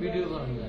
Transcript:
videolarında